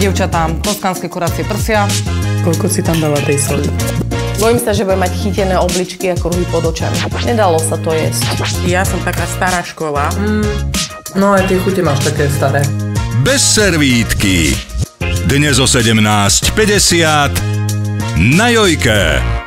Devčatá, toskanské kuracie prsia. Koľko si tam dala tej soli? Bojím sa, že budem mať chytené obličky a kruhy pod očami. Nedalo sa to jesť. Ja som taká stará škola. Mm. No aj tie chute máš také staré. Bez servítky. Dnes o 17.50 na Jojke.